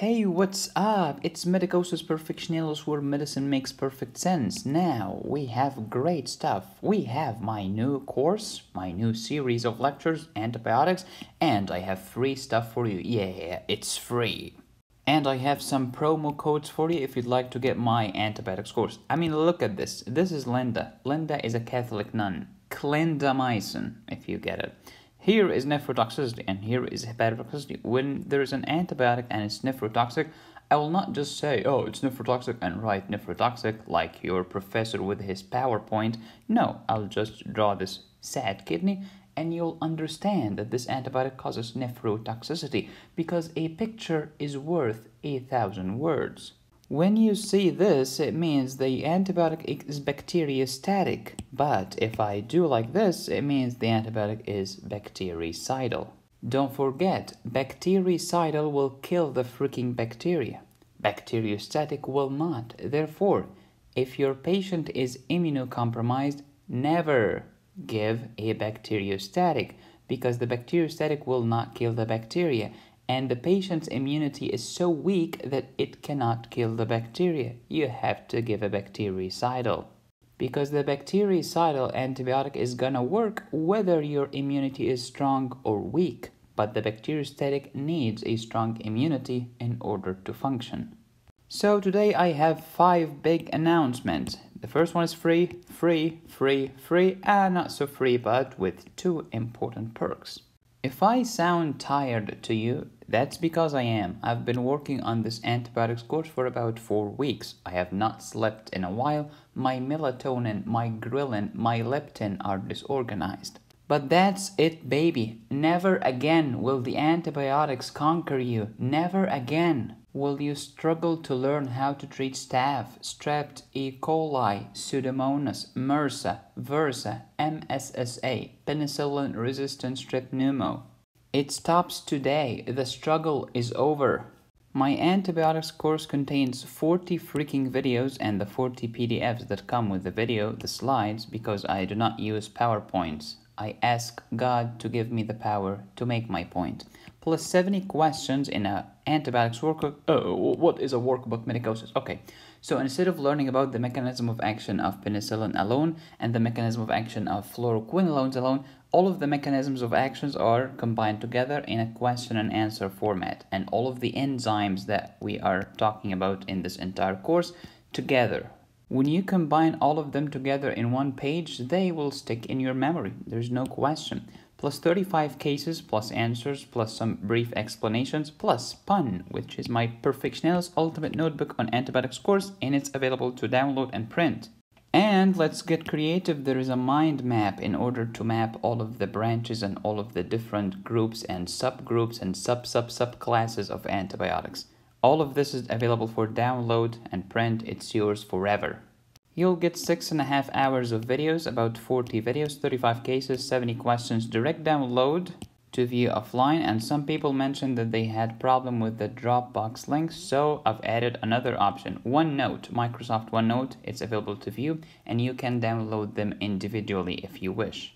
Hey, what's up? It's Medicosis Perfectionalis where medicine makes perfect sense. Now, we have great stuff. We have my new course, my new series of lectures, antibiotics, and I have free stuff for you. Yeah, it's free. And I have some promo codes for you if you'd like to get my antibiotics course. I mean, look at this. This is Linda. Linda is a Catholic nun. Clindamycin, if you get it. Here is nephrotoxicity and here is hepatotoxicity. When there is an antibiotic and it's nephrotoxic, I will not just say, oh, it's nephrotoxic and write nephrotoxic like your professor with his PowerPoint. No, I'll just draw this sad kidney and you'll understand that this antibiotic causes nephrotoxicity because a picture is worth a thousand words. When you see this, it means the antibiotic is bacteriostatic. But if I do like this, it means the antibiotic is bactericidal. Don't forget, bactericidal will kill the freaking bacteria. Bacteriostatic will not. Therefore, if your patient is immunocompromised, never give a bacteriostatic because the bacteriostatic will not kill the bacteria and the patient's immunity is so weak that it cannot kill the bacteria. You have to give a bactericidal. Because the bactericidal antibiotic is gonna work whether your immunity is strong or weak, but the bacteriostatic needs a strong immunity in order to function. So today I have five big announcements. The first one is free, free, free, free, and not so free, but with two important perks. If I sound tired to you, that's because I am. I've been working on this antibiotics course for about four weeks. I have not slept in a while. My melatonin, my ghrelin, my leptin are disorganized. But that's it, baby. Never again will the antibiotics conquer you. Never again will you struggle to learn how to treat staph, strep, E. coli, Pseudomonas, MRSA, VRSA, MSSA, penicillin-resistant strep pneumo. It stops today. The struggle is over. My antibiotics course contains 40 freaking videos and the 40 PDFs that come with the video, the slides, because I do not use PowerPoints. I ask God to give me the power to make my point. Plus 70 questions in a antibiotics workbook. Oh, what is a workbook medicosis? Okay, so instead of learning about the mechanism of action of penicillin alone and the mechanism of action of fluoroquinolones alone, all of the mechanisms of actions are combined together in a question and answer format, and all of the enzymes that we are talking about in this entire course together. When you combine all of them together in one page, they will stick in your memory. There's no question. Plus 35 cases, plus answers, plus some brief explanations, plus Pun, which is my Perfectionalis Ultimate Notebook on Antibiotics course, and it's available to download and print. And let's get creative. There is a mind map in order to map all of the branches and all of the different groups and subgroups and sub sub sub classes of antibiotics. All of this is available for download and print. It's yours forever. You'll get six and a half hours of videos, about 40 videos, 35 cases, 70 questions, direct download to view offline. And some people mentioned that they had problem with the Dropbox link so I've added another option OneNote Microsoft OneNote. It's available to view and you can download them individually if you wish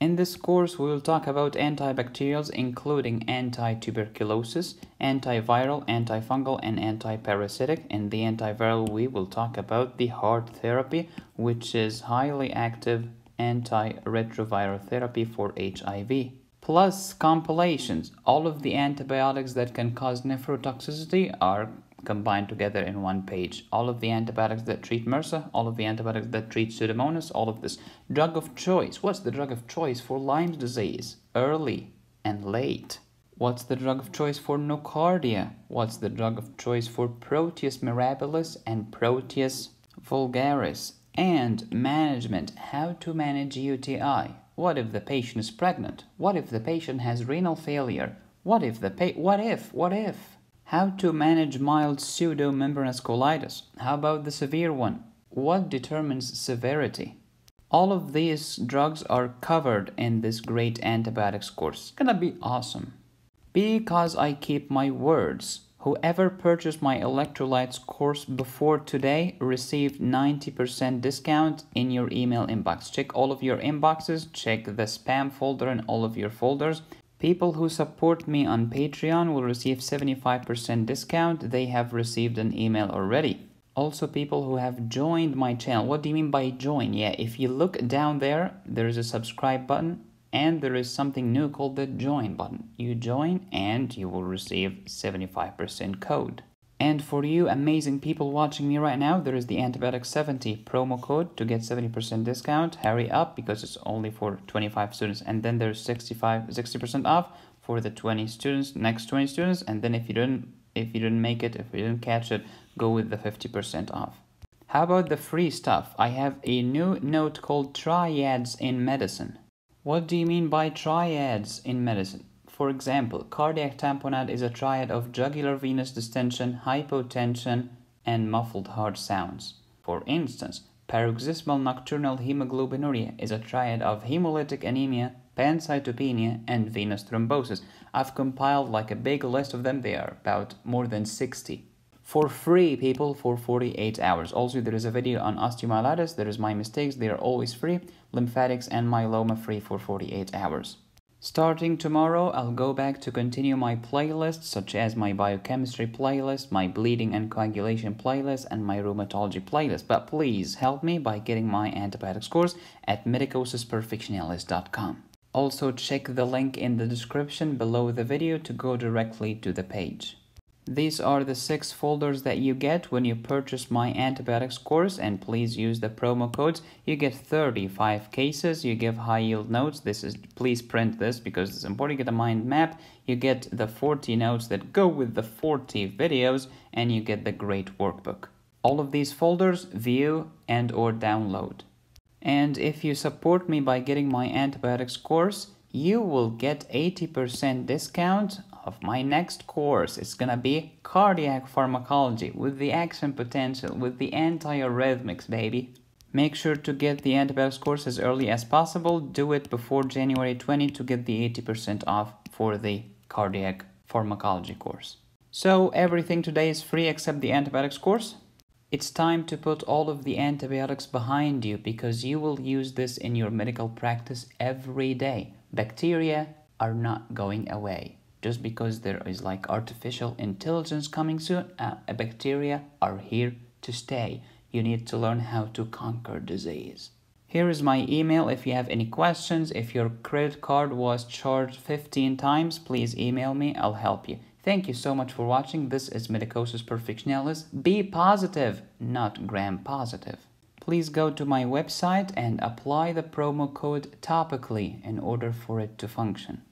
in this course we will talk about antibacterials including anti-tuberculosis antiviral antifungal and antiparasitic in the antiviral we will talk about the HAART therapy which is highly active antiretroviral therapy for HIV plus compilations. All of the antibiotics that can cause nephrotoxicity are combined together in one page. All of the antibiotics that treat MRSA, all of the antibiotics that treat Pseudomonas, all of this. Drug of choice. What's the drug of choice for Lyme disease? Early and late. What's the drug of choice for nocardia? What's the drug of choice for Proteus mirabilis and Proteus vulgaris? And management. How to manage UTI. What if the patient is pregnant? What if the patient has renal failure? What if the pa- what if? What if? How to manage mild pseudomembranous colitis? How about the severe one? What determines severity? All of these drugs are covered in this great antibiotics course. It's gonna be awesome. Because I keep my words. Whoever purchased my electrolytes course before today received 90% discount in your email inbox. Check all of your inboxes, check the spam folder and all of your folders. People who support me on Patreon will receive 75% discount. They have received an email already. Also, people who have joined my channel. What do you mean by join? Yeah, if you look down there, there is a subscribe button and there is something new called the join button. You join and you will receive 75% code. And for you amazing people watching me right now, there is the Antibiotic 70 promo code to get 70% discount. Hurry up because it's only for 25 students. And then there's 65 60% off for the 20 students, next 20 students. And then if you didn't if you didn't make it, if you didn't catch it, go with the 50% off. How about the free stuff? I have a new note called Triads in Medicine. What do you mean by triads in medicine? For example, cardiac tamponade is a triad of jugular venous distension, hypotension, and muffled heart sounds. For instance, paroxysmal nocturnal hemoglobinuria is a triad of hemolytic anemia, pancytopenia, and venous thrombosis. I've compiled like a big list of them, they are about more than 60 for free people for 48 hours. Also there is a video on osteomyelitis. There is my mistakes. They are always free. Lymphatics and myeloma free for 48 hours starting tomorrow i'll go back to continue my playlists such as my biochemistry playlist my bleeding and coagulation playlist and my rheumatology playlist. But please help me by getting my antibiotics course at medicosisperfectionalis.com also check the link in the description below the video to go directly to the page these are the six folders that you get when you purchase my antibiotics course and please use the promo codes. You get 35 cases, you give high yield notes. This is please print this because it's important to get a mind map. You get the 40 notes that go with the 40 videos and you get the great workbook. All of these folders view and or download. And if you support me by getting my antibiotics course, you will get 80% discount of my next course. It's gonna be cardiac pharmacology with the action potential, with the antiarrhythmics, baby. Make sure to get the antibiotics course as early as possible. Do it before January 20 to get the 80% off for the cardiac pharmacology course. So everything today is free except the antibiotics course. It's time to put all of the antibiotics behind you because you will use this in your medical practice every day. Bacteria are not going away. Just because there is like artificial intelligence coming soon, uh, bacteria are here to stay. You need to learn how to conquer disease. Here is my email if you have any questions. If your credit card was charged 15 times, please email me. I'll help you. Thank you so much for watching. This is Medicosis Perfectionalis. Be positive, not gram positive. Please go to my website and apply the promo code topically in order for it to function.